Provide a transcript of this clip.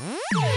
Música